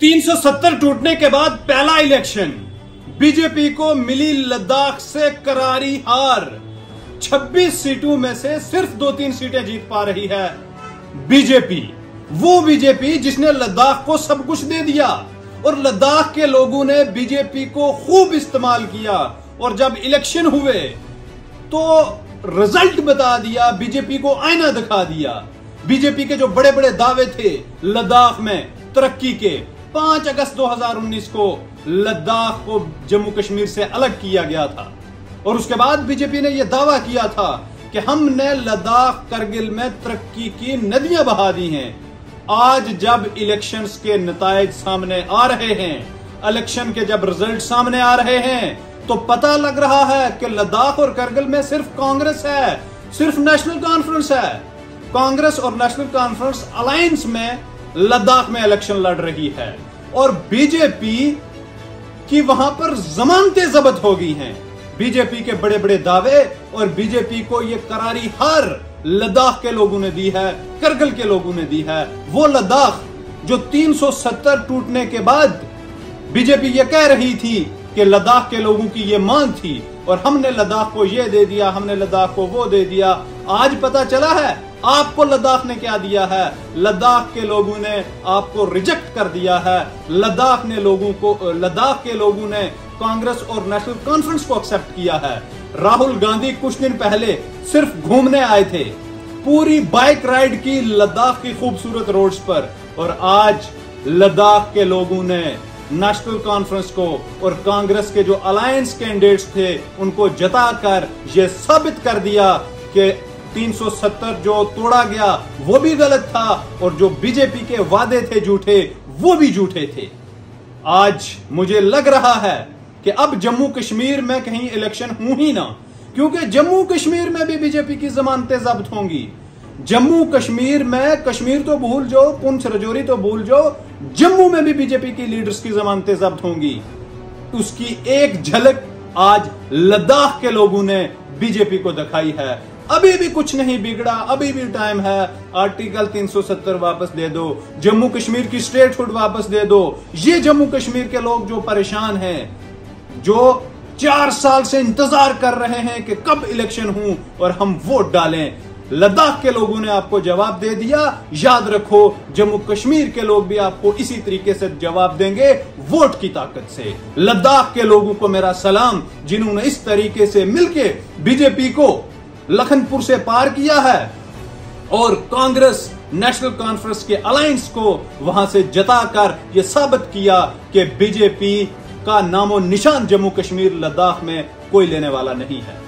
370 टूटने के बाद पहला इलेक्शन। बीजेपी को मिली लद्दाख से करारी हार। 26 सीटों में से सिर्फ़ दो तीन सीटें जीत पा रही है बीजेपी। वो बीजेपी जिसने लद्दाख को सब कुछ दे दिया और लद्दाख के लोगों ने बीजेपी को खूब इस्तेमाल किया और जब इलेक्शन हुए तो रिज़ल्ट बता दिया, बीजेपी को आईना दिखा दिया। बीजेपी के जो बड़े बड़े दावे थे लद्दाख में, तरक्की के पाँच अगस्त 2019 को लद्दाख को जम्मू कश्मीर से अलग किया गया था। और उसके बाद बीजेपी ने यह दावा किया था कि हमने लद्दाख करगिल में तरक्की की नदियाँ बहा दी हैं। आज जब इलेक्शंस के नतज सामने आ रहे हैं इलेक्शन के जब रिज़ल्ट सामने आ रहे हैं तो पता लग रहा है कि लद्दाख और करगिल में सिर्फ़ कांग्रेस है, सिर्फ़ नेशनल कॉन्फ्रेंस है। कांग्रेस और नेशनल कॉन्फ्रेंस अलायंस में लद्दाख में इलेक्शन लड़ रही है। और बीजेपी की वहाँ पर जमानतें जब्त हो गई हैं। बीजेपी के बड़े बड़े दावे और बीजेपी को यह करारी हार लद्दाख के लोगों ने दी है, करगिल के लोगों ने दी है। वो लद्दाख जो 370 टूटने के बाद बीजेपी ये कह रही थी कि लद्दाख के लोगों की ये मांग थी और हमने लद्दाख को ये दे दिया, हमने लद्दाख को वो दे दिया। आज पता चला है आपको लद्दाख ने क्या दिया है? लद्दाख के लोगों ने आपको रिजेक्ट कर दिया है। लद्दाख ने लोगों को, लद्दाख के लोगों ने कांग्रेस और नेशनल कॉन्फ्रेंस को एक्सेप्ट किया है। राहुल गांधी कुछ दिन पहले सिर्फ़ घूमने आए थे। पूरी बाइक राइड की लद्दाख की खूबसूरत रोड्स पर। और आज लद्दाख के लोगों ने नेशनल कॉन्फ्रेंस को और कांग्रेस के जो अलायंस कैंडिडेट्स थे, उनको जताकर यह साबित कर दिया कि 370 जो तोड़ा गया, वो भी गलत था, और जो बीजेपी के वादे थे झूठे, वो भी झूठे थे। आज मुझे लग रहा है कि अब जम्मू कश्मीर में कहीं इलेक्शन हूँ ही ना, क्योंकि जम्मू कश्मीर में भी बीजेपी की जमानतें जब्त होंगी। जम्मू कश्मीर में, कश्मीर तो भूल जाओ, पुंछ रजौरी तो भूल जाओ, जम्मू में भी बीजेपी की लीडर्स की जमानतें जब्त होंगी। उसकी एक झलक आज लद्दाख के लोगों ने बीजेपी को दिखाई है। अभी भी कुछ नहीं बिगड़ा, अभी भी टाइम है। आर्टिकल 370 वापस दे दो। जम्मू कश्मीर की स्टेटहुड वापस दे दो। ये जम्मू कश्मीर के लोग जो परेशान हैं, जो चार साल से इंतज़ार कर रहे हैं कि कब इलेक्शन हूँ, और हम वोट डालें। लद्दाख के लोगों ने आपको जवाब दे दिया। याद रखो, जम्मू कश्मीर के लोग भी आपको इसी तरीके से जवाब देंगे वोट की ताकत से। लद्दाख के लोगों को मेरा सलाम, जिन्होंने इस तरीके से मिलके बीजेपी को लखनपुर से पार किया है और कांग्रेस नेशनल कॉन्फ्रेंस के अलायंस को वहाँ से जताकर यह साबित किया कि बीजेपी का नामो निशान जम्मू कश्मीर, लद्दाख में कोई लेने वाला नहीं है।